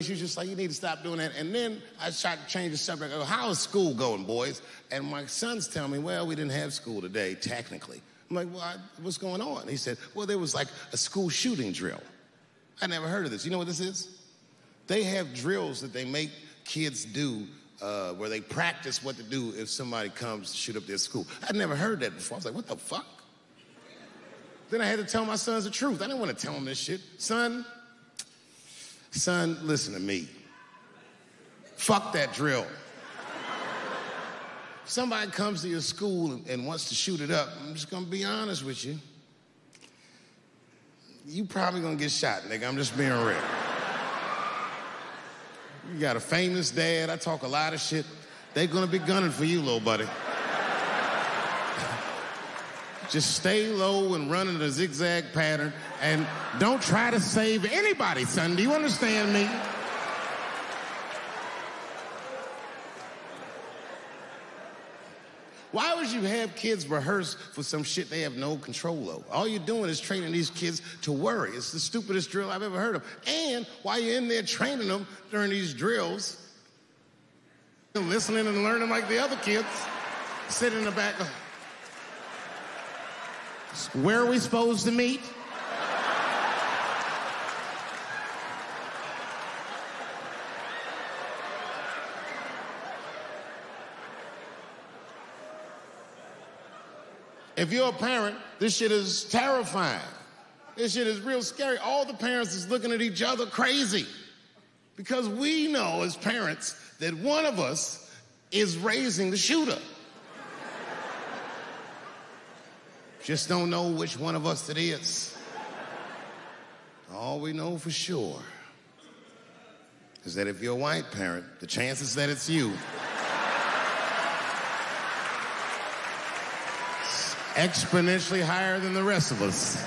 She was just like, you need to stop doing that. And then I tried to change the subject. How is school going, boys? And my sons tell me, well, we didn't have school today, technically. I'm like, well, I, what's going on? He said, well, there was like a school shooting drill. I never heard of this. You know what this is? They have drills that they make kids do uh, where they practice what to do if somebody comes to shoot up their school. I'd never heard that before. I was like, what the fuck? Then I had to tell my sons the truth. I didn't want to tell them this shit. Son, son, listen to me. Fuck that drill. Somebody comes to your school and, wants to shoot it up. I'm just gonna be honest with you. You probably gonna get shot, nigga. I'm just being real. You got a famous dad. I talk a lot of shit. They gonna be gunning for you, little buddy. Just stay low and run in a zigzag pattern and don't try to save anybody, son. Do you understand me? Why would you have kids rehearse for some shit they have no control over? All you're doing is training these kids to worry. It's the stupidest drill I've ever heard of. And while you're in there training them during these drills, listening and learning like the other kids, sit in the back. Where are we supposed to meet? If you're a parent, this shit is terrifying. This shit is real scary. All the parents is looking at each other crazy. Because we know as parents that one of us is raising the shooter. Just don't know which one of us it is. All we know for sure is that if you're a white parent, the chances that it's you exponentially higher than the rest of us.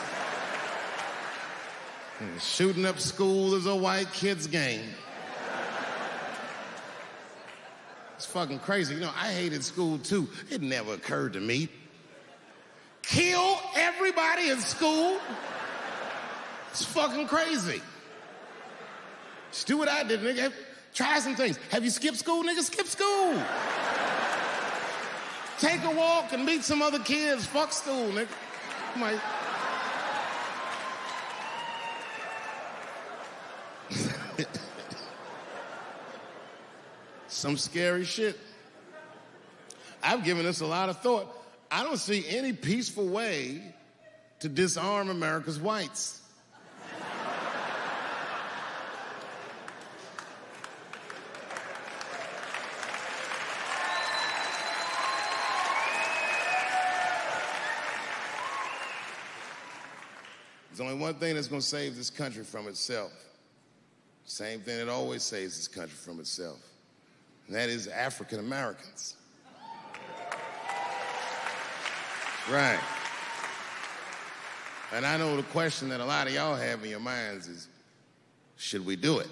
Shooting up school is a white kid's game. It's fucking crazy. You know, I hated school too. It never occurred to me. Kill everybody in school? It's fucking crazy. Just do what I did, nigga. Try some things. Have you skipped school, nigga? Skip school. Take a walk and meet some other kids. Fuck school, nigga. My... some scary shit. I've given this a lot of thought. I don't see any peaceful way to disarm America's whites. There's only one thing that's going to save this country from itself. Same thing that always saves this country from itself. And that is African Americans. Right. And I know the question that a lot of y'all have in your minds is should we do it?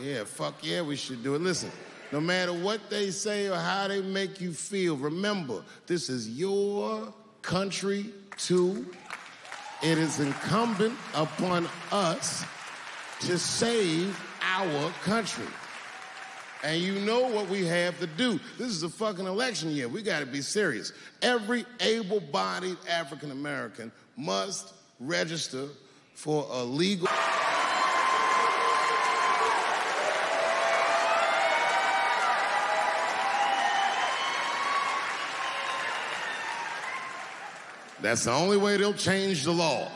yeah, fuck yeah, we should do it. Listen, no matter what they say or how they make you feel, remember, this is your country too. It is incumbent upon us to save our country. And you know what we have to do. This is a fucking election year. We got to be serious. Every able bodied African American must register for a legal. That's the only way they'll change the law.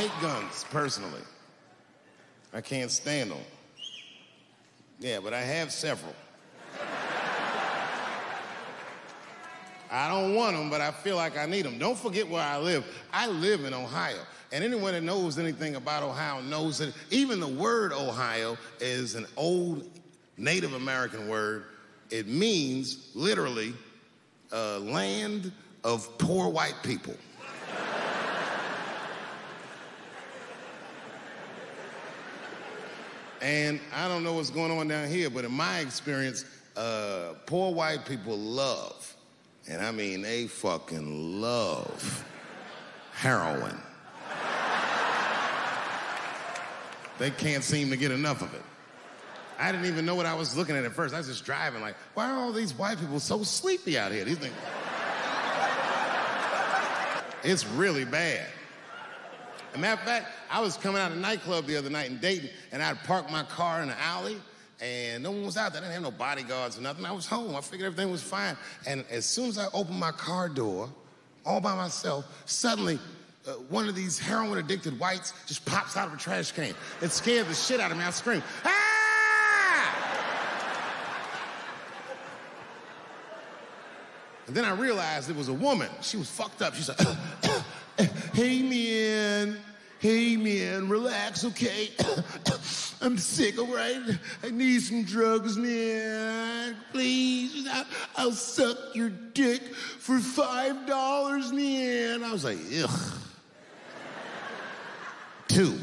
Hate guns personally. I can't stand them. Yeah, but I have several. I don't want them, but I feel like I need them. Don't forget where I live. I live in Ohio. And anyone that knows anything about Ohio knows that even the word Ohio is an old Native American word. It means literally a land of poor white people. And I don't know what's going on down here, but in my experience, uh, poor white people love, and I mean they fucking love heroin. they can't seem to get enough of it. I didn't even know what I was looking at at first. I was just driving like, why are all these white people so sleepy out here? These things. it's really bad. As a matter of fact, I was coming out of a nightclub the other night in Dayton, and I'd parked my car in the alley, and no one was out there. I didn't have no bodyguards or nothing. I was home. I figured everything was fine. And as soon as I opened my car door, all by myself, suddenly uh, one of these heroin addicted whites just pops out of a trash can. It scared the shit out of me. I screamed, ah! And then I realized it was a woman. She was fucked up. She said, Hey, man. Hey, man, relax, okay? I'm sick, all right? I need some drugs, man. Please, I'll suck your dick for $5, man. I was like, ugh. Two.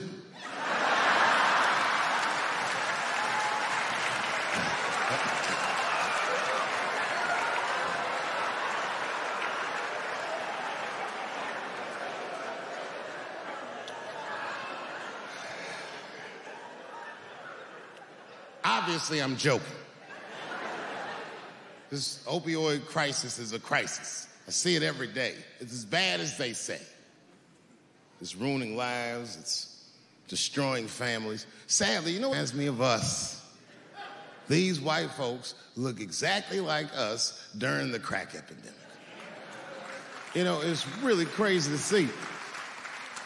Obviously, I'm joking. This opioid crisis is a crisis. I see it every day. It's as bad as they say. It's ruining lives, it's destroying families. Sadly, you know reminds me of us? These white folks look exactly like us during the crack epidemic. You know, it's really crazy to see.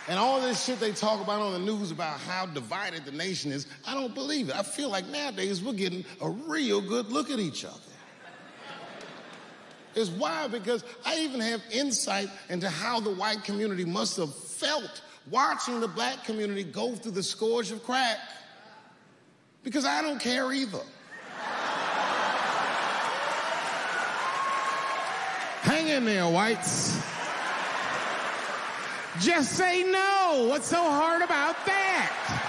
And all this shit they talk about on the news about how divided the nation is, I don't believe it. I feel like nowadays we're getting a real good look at each other. It's wild because I even have insight into how the white community must have felt watching the black community go through the scourge of crack. Because I don't care either. Hang in there, whites. Just say no. What's so hard about that?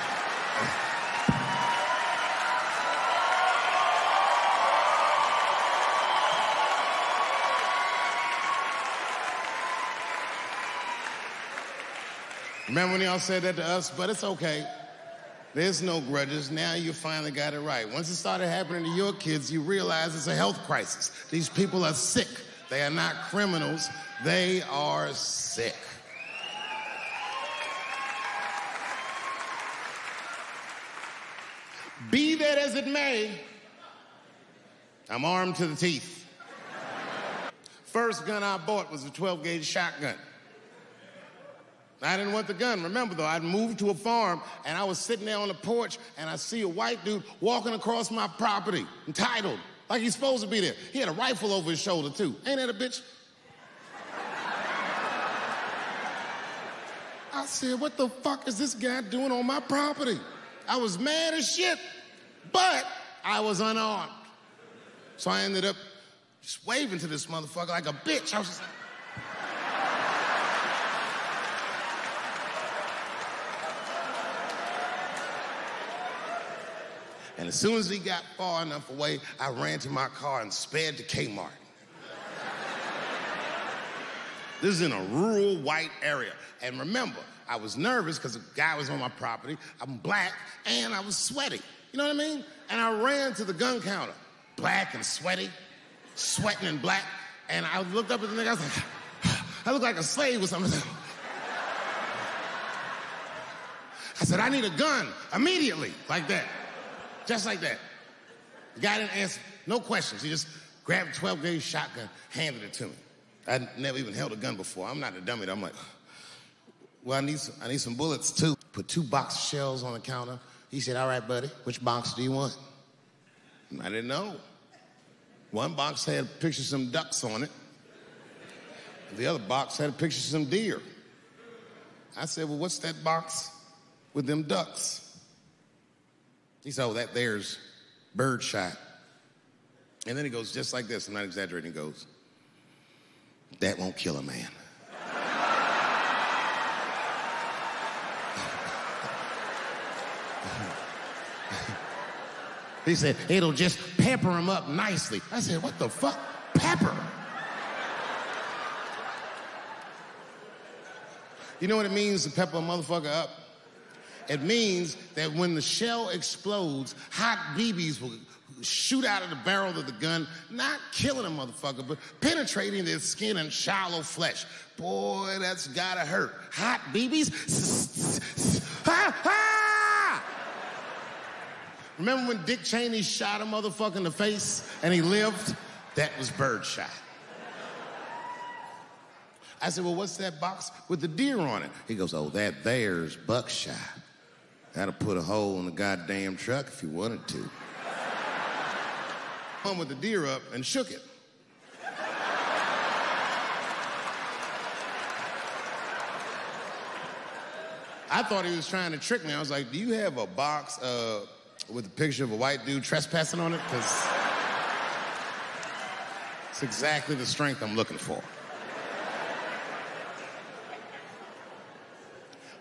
Remember when y'all said that to us? But it's okay. There's no grudges. Now you finally got it right. Once it started happening to your kids, you realize it's a health crisis. These people are sick. They are not criminals. They are sick. Be that as it may, I'm armed to the teeth. First gun I bought was a 12 gauge shotgun. I didn't want the gun. Remember though, I'd moved to a farm and I was sitting there on the porch and I see a white dude walking across my property, entitled, like he's supposed to be there. He had a rifle over his shoulder too. Ain't that a bitch? I said, what the fuck is this guy doing on my property? I was mad as shit, but I was unarmed. So I ended up just waving to this motherfucker like a bitch. I was just like, And as soon as he got far enough away, I ran to my car and sped to Kmart. this is in a rural white area. And remember, I was nervous because the guy was on my property. I'm black and I was sweaty. You know what I mean? And I ran to the gun counter, black and sweaty, sweating and black. And I looked up at the nigga, I was like, I look like a slave or something. I said, I need a gun immediately, like that. Just like that. The guy didn't answer, no questions. He just grabbed a 12 gauge shotgun, handed it to me. I'd never even held a gun before. I'm not a dummy. I'm like, well, I need some, I need some bullets too. Put two box shells on the counter. He said, all right, buddy, which box do you want? I didn't know. One box had a picture of some ducks on it. The other box had a picture of some deer. I said, well, what's that box with them ducks? He said, oh, that there's birdshot. And then he goes just like this. I'm not exaggerating. He goes, that won't kill a man. He said, it'll just pepper him up nicely. I said, what the fuck? Pepper? You know what it means to pepper a motherfucker up? It means that when the shell explodes, hot BBs will shoot out of the barrel of the gun, not killing a motherfucker, but penetrating their skin and shallow flesh. Boy, that's gotta hurt. Hot BBs? Remember when Dick Cheney shot a motherfucker in the face and he lived? That was birdshot. I said, Well, what's that box with the deer on it? He goes, Oh, that there's buckshot. That'll put a hole in the goddamn truck if you wanted to. Hung with the deer up and shook it. I thought he was trying to trick me. I was like, Do you have a box uh, with a picture of a white dude trespassing on it? Because it's exactly the strength I'm looking for.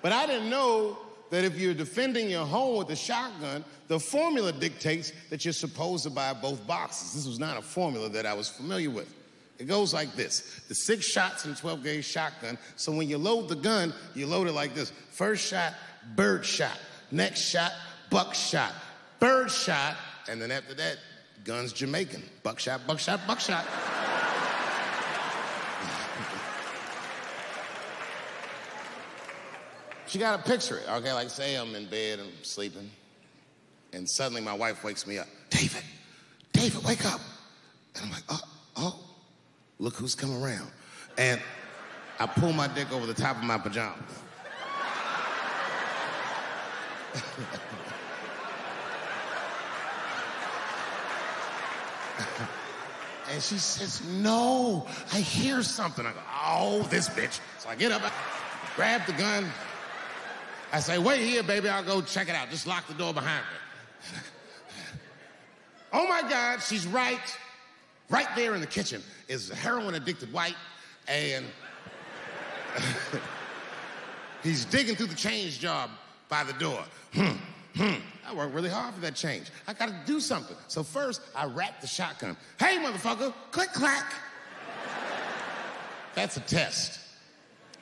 But I didn't know that if you're defending your home with a shotgun, the formula dictates that you're supposed to buy both boxes. This was not a formula that I was familiar with. It goes like this the six shots in 12 gauge shotgun. So when you load the gun, you load it like this first shot, bird shot, next shot, buck shot, bird shot, and then after that, gun's Jamaican. Buckshot, buckshot, buckshot. She got to picture it. Okay, like say I'm in bed and sleeping, and suddenly my wife wakes me up. David, David, wake up. And I'm like, oh, oh, look who's come around. And I pull my dick over the top of my pajamas. and she says, No, I hear something. I go, Oh, this bitch. So I get up, I grab the gun, I say, wait here, baby, I'll go check it out. Just lock the door behind me. oh my God, she's right. Right there in the kitchen is a heroin addicted white, and he's digging through the change jar by the door. Hmm, hmm. I worked really hard for that change. I gotta do something. So first, I wrap the shotgun. Hey, motherfucker, click clack. That's a test.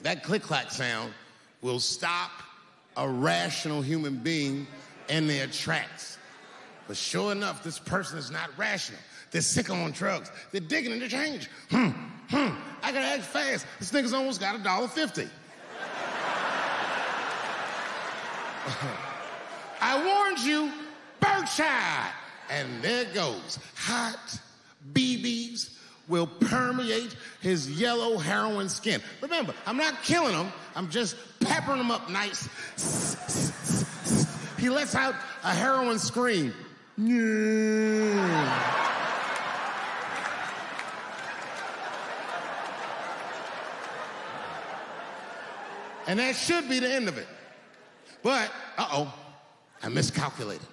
That click clack sound will stop a rational human being in their tracks. But sure enough, this person is not rational. They're sick on drugs. They're digging in the change. Hmm, hmm. I gotta act fast. This nigga's almost got a dollar fifty. I warned you, birdshot. And there goes. Hot BBs will permeate his yellow heroin skin. Remember, I'm not killing him, I'm just peppering him up nice. He lets out a heroin scream. And that should be the end of it. But, uh oh, I miscalculated.